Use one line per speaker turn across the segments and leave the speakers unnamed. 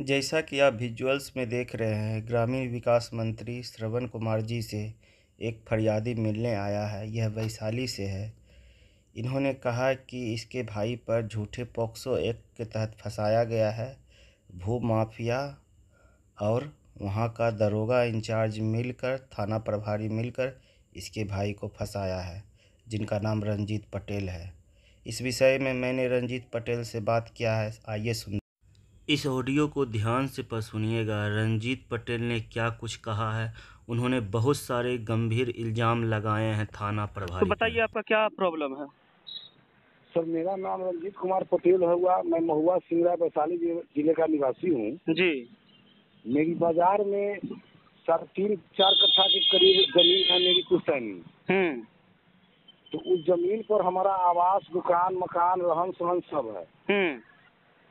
जैसा कि आप विजुअल्स में देख रहे हैं, ग्रामीण विकास मंत्री श्रवण कुमार जी से एक फरियादी मिलने आया है, यह वैशाली से है। इन्होंने कहा कि इसके भाई पर झूठे पॉक्सो एक्ट के तहत फंसाया गया है, भू माफिया और वहाँ का दरोगा इंचार्ज मिलकर, थाना प्रभारी मिलकर इसके भाई को फंसाया है, जिनका नाम रंजीत पटेल है। इस विषय में मैंने रंजीत पटेल से बात किया है, आइए सुन इस ऑडियो को ध्यान से पर सुनिएगा। रंजीत पटेल ने क्या कुछ कहा है? उन्होंने बहुत सारे गंभीर इल्ज़ाम लगाए हैं थाना प्रभारी
तो बताइए आपका क्या प्रॉब्लम है?
सर मेरा नाम रंजीत कुमार पटेल है हुआ। मैं महुआ सिंगरा वैशाली ज़िले का निवासी हूँ।
जी।
मेरी बाज़ार में सर तीन चार कट्ठा के करीब ज़मीन है मेरी पुश्तैनी
हम्म।
तो उस ज़मीन पर हमारा आवास दुकान मकान रहन सहन सब है।
हम्म।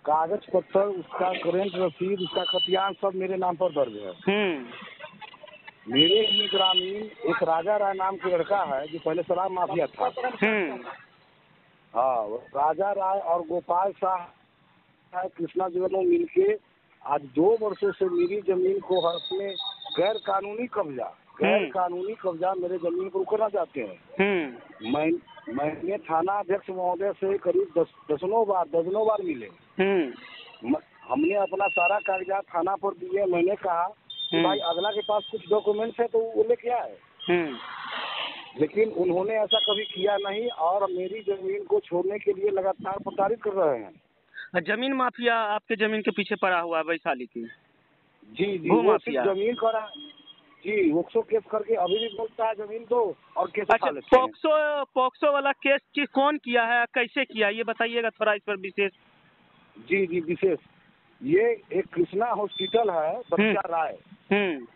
कागज़ पत्तर उसका करेंट रसीद उसका खतियान सब मेरे नाम पर दर्ज है।
हम्म।
मेरे ही ग्रामीण एक राजा राय नाम के लड़का है जो पहले शराब माफिया था।
हम्म।
हाँ राजा राय और गोपाल शाह कृष्णा जी दोनों मिलके आज दो वर्षों से मेरी ज़मीन को हर अपने गैर कानूनी कब्जा। गैर
हम्म।
कानूनी कब्जा मेरे ज़मीन पर करना चाहते हैं।
हम्म।
मैं मैंने थाना अध्यक्ष महोदय से करीब दस दसनों बार दर्जनों बार मिले।
हम्म।
म- हमने अपना सारा कागजात थाना पर दिए मैंने कहा। भाई अगला के पास कुछ डॉक्यूमेंट्स है तो वो लेके आए। लेकिन उन्होंने ऐसा कभी किया नहीं और मेरी ज़मीन को छोड़ने के लिए लगातार प्रताड़ित कर रहे हैं।
ज़मीन माफिया आपके ज़मीन के पीछे पड़ा हुआ है वैशाली की?
जी जी वो
माफिया।
ज़मीन करा जी वोक्सो केस करके अभी भी बोलता है ज़मीन दो और केस
अच्छा
लेते
पॉक्सो पॉक्सो वाला केस की कौन किया है कैसे किया ये बताइएगा थोड़ा इस पर विशेष।
जी जी विशेष। ये एक कृष्णा हॉस्पिटल है बच्चा
हम्म।
राय।
हम्म।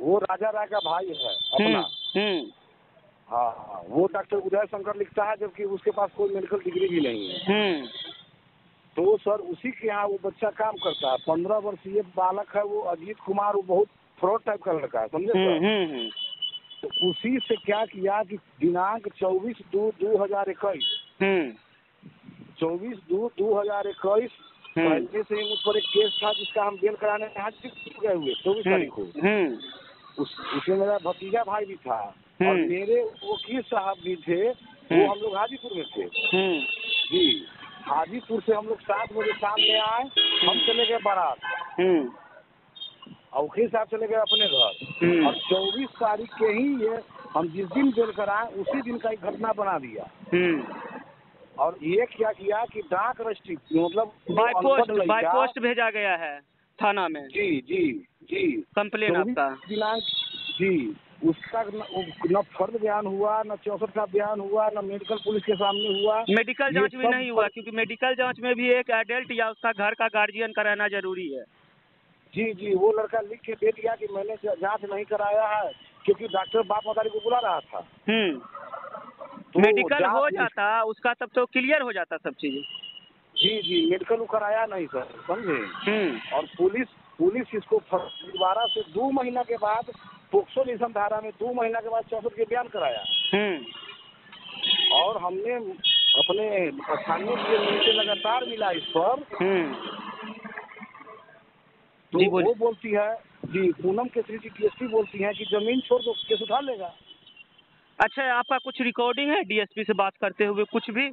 वो राजा राय का भाई है अपना।
हम्म
हाँ हाँ वो डॉक्टर उदय शंकर लिखता है जबकि उसके पास कोई मेडिकल डिग्री भी नहीं है। तो सर उसी के यहाँ वो बच्चा काम करता है। पंद्रह वर्षीय बालक है वो अजीत कुमार वो बहुत फ्रॉड टाइप का लड़का है समझे
हम्म हम्म हम्म।
तो उसी से क्या किया कि दिनांक चौबीस दो दो हज़ार इक्कीस। चौबीस दो दो हज़ार इक्कीस। पहले से ही मुझ पर एक केस था जिसका हम बेल कराने हाजिर गए हुए चौबीस तारीख को। उस उसमें मेरा भतीजा भाई भी था और। मेरे वकील साहब भी थे वो। हम लोग हाजीपुर में थे। जी हाजीपुर से हम लोग सात बजे शाम में आए हम चले गए बारात। वकील साहब चले गए अपने घर।
हम्म।
और चौबीस तारीख के ही ये हम जिस दिन बेल आए उसी दिन का एक घटना बना दिया।
हम्म।
और ये क्या किया कि डाक रजिस्ट्री मतलब
बाय पोस्ट बाय पोस्ट भेजा गया है थाना में।
जी जी जी। कम्प्लेन
आपका।
दिनांक जी उसका न, न फर्द बयान हुआ न चौसठ का बयान हुआ न मेडिकल पुलिस के सामने हुआ।
मेडिकल जाँच भी नहीं हुआ क्योंकि मेडिकल जाँच में भी एक एडल्ट या उसका घर का गार्जियन का रहना ज़रूरी है।
जी जी वो लड़का लिख के दे दिया कि मैंने जाँच नहीं कराया है क्योंकि डॉक्टर बाप मदारी को बुला रहा था।
हम्म।
तो
मेडिकल हो जाता उसका तब तो क्लियर हो जाता सब चीज़।
जी जी मेडिकल वो कराया नहीं सर समझे?
हम्म।
और पुलिस पुलिस इसको दोबारा से दो महीना के बाद पोक्सो निशम धारा में दो महीना के बाद चौसठ के बयान कराया।
हम्म।
और हमने अपने स्थानीय लगातार मिला इस पर। तो। वो बोलती है जी पूनम केसरी जी टीएसपी बोलती है कि ज़मीन छोड़ दो केस उठा लेगा
अच्छा आपका कुछ रिकॉर्डिंग है डीएसपी से बात करते हुए कुछ भी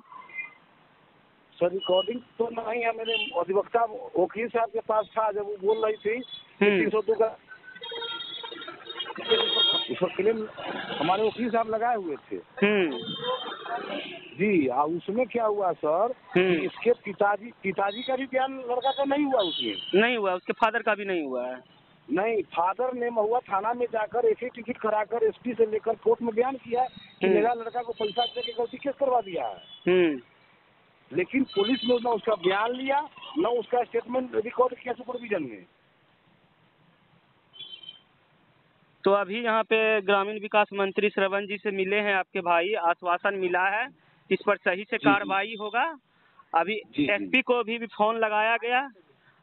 सर रिकॉर्डिंग तो नहीं है मेरे अधिवक्ता वकील साहब के पास था जब वो बोल रही थी
हम्म।
तीन सौ दो का क्लेम हमारे वकील साहब लगाए हुए थे
हम्म
जी आ उसमें क्या हुआ सर
हम्म।
इसके पिताजी पिताजी का भी बयान लड़का का नहीं हुआ उसमें?
नहीं हुआ उसके फादर का भी नहीं हुआ है।
नहीं फादर ने महुआ थाना में जाकर ही टिकट कराकर एसपी से लेकर कोर्ट में बयान किया कि
हम्म।
मेरा लड़का को पैसा दे के गलती केस करवा दिया है।
हम्म।
लेकिन पुलिस ने न उसका बयान लिया न उसका स्टेटमेंट रिकॉर्ड किया सुपरविजन में
तो अभी यहाँ पे ग्रामीण विकास मंत्री श्रवण जी से मिले हैं आपके भाई आश्वासन मिला है इस पर सही से कार्रवाई होगा। अभी। एसपी को भी, भी फ़ोन लगाया गया।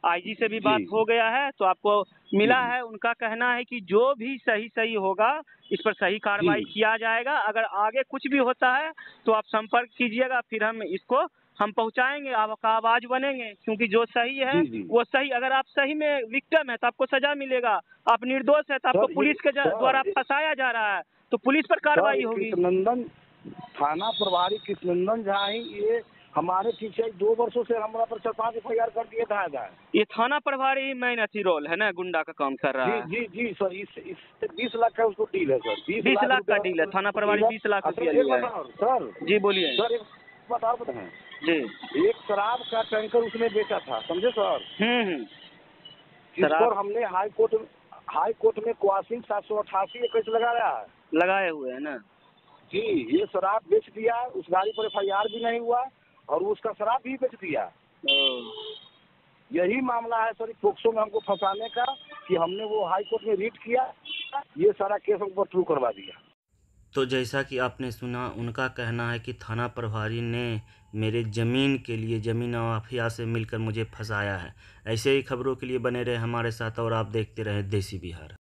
आईजी से भी बात हो गया है तो आपको मिला है उनका कहना है कि जो भी सही सही होगा इस पर सही कार्रवाई किया जाएगा। अगर आगे कुछ भी होता है तो आप संपर्क कीजिएगा फिर हम इसको हम पहुंचाएँगे आपका आवाज़ बनेंगे क्योंकि जो सही है। वो सही अगर आप सही में विक्टम है तो आपको सजा मिलेगा। आप निर्दोष है तो आपको पुलिस के द्वारा फंसाया जा रहा है तो पुलिस पर कार्रवाई होगी।
नंदन थाना प्रभारी कृष्णनंदन झा ही ये हमारे पीछे दो वर्षों से हमारा पर चार पाँच एफ़ आई आर कर दिए था
ये थाना प्रभारी मेन अथी रोल है ना गुंडा का काम कर रहा है।
जी जी सर इस इससे बीस लाख का उसको डील है सर।
20 लाख का डील है, थाना प्रभारी बीस लाख
अच्छा,
रुपया लिया है।
बताओ, सर।
जी बोलिए।
सर एक बात और बताएँ।
जी।
एक शराब का टैंकर उसने बेचा था समझे सर?
हम्म हम्म। शराब-
हमने हाई कोर्ट हाई कोर्ट में क्वासिंग सात सौ अठासी केस लगा रहा है।
लगाए हुए है ना।
जी ये शराब बेच दिया उस गाड़ी पर एफ़ आई आर भी नहीं हुआ और उसका शराब भी बेच दिया। यही मामला है सर पोक्सो में हमको फंसाने का कि हमने वो हाई कोर्ट में रीट किया ये सारा केस हमको ट्रू करवा दिया।
तो जैसा कि आपने सुना उनका कहना है कि थाना प्रभारी ने मेरे ज़मीन के लिए ज़मीन माफिया से मिलकर मुझे फंसाया है। ऐसे ही खबरों के लिए बने रहे हमारे साथ और आप देखते रहे देसी बिहार।